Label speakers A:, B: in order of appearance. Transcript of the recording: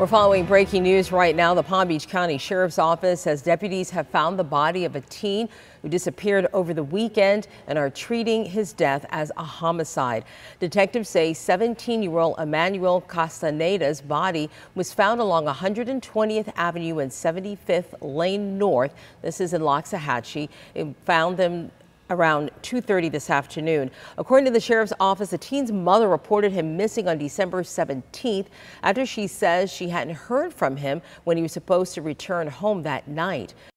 A: We're following breaking news right now. The Palm Beach County Sheriff's Office says deputies have found the body of a teen who disappeared over the weekend and are treating his death as a homicide. Detectives say 17-year-old Emmanuel Castaneda's body was found along 120th Avenue and 75th Lane North. This is in Loxahatchee. It found them around 2.30 this afternoon. According to the sheriff's office, the teen's mother reported him missing on December 17th after she says she hadn't heard from him when he was supposed to return home that night.